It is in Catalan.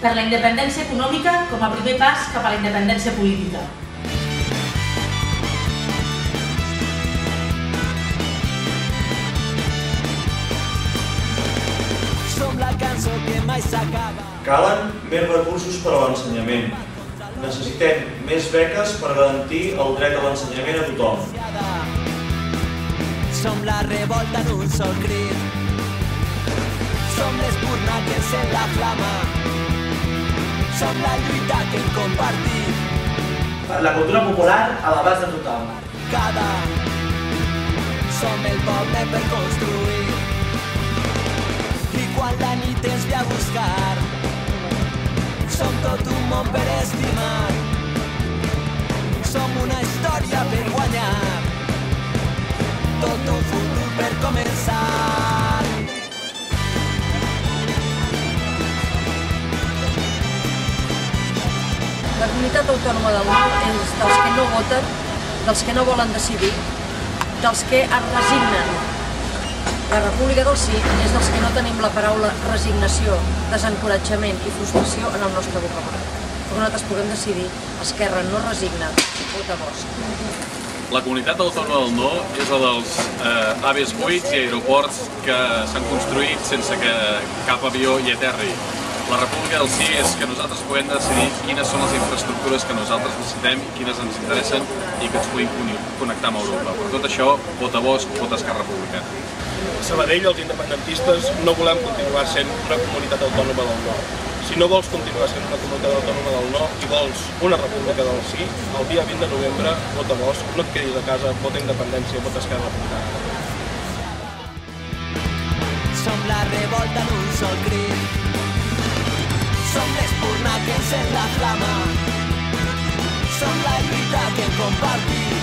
per la independència econòmica com a primer pas cap a la independència política. Som la cançó que mai s'acaba. Calen més recursos per a l'ensenyament. Necessitem més beques per garantir el dret a l'ensenyament a tothom. Som la revolta en un sol crit. Som l'espurna que encén la flama. Som la lluita que hem compartit. La cultura popular a l'abast de tothom. Cada som el poble per construir. I quan la nit ens ve a buscar, som tot un món per estimar. Som una història per guanyar, tot un futur per començar. La comunitat autònoma del Nord és dels que no voten, dels que no volen decidir, dels que es resignen. La República del Sí és dels que no tenim la paraula resignació, desencoratjament i frustració en el nostre vocabulari. Perquè nosaltres puguem decidir, Esquerra no resigna, vota Bosch. La comunitat autònoma del No és la dels eh, aves buits i aeroports que s'han construït sense que cap avió hi aterri. La República del Sí és que nosaltres puguem decidir quines són les infraestructures que nosaltres necessitem i quines ens interessen i que ens puguin connectar amb Europa. Per tot això, vota Bosch, vota Esquerra Republicana. Sabadell, els independentistes, no volem continuar sent una comunitat autònoma del no. Si no vols continuar sent una comunitat autònoma del no i vols una república del sí, el dia 20 de novembre vota Bosch, no et quedis a casa, vota independència, vota Esquerra Republicana. Som la revolta en un sol crit. Som l'espurna que encén la flama. Som la lluita que hem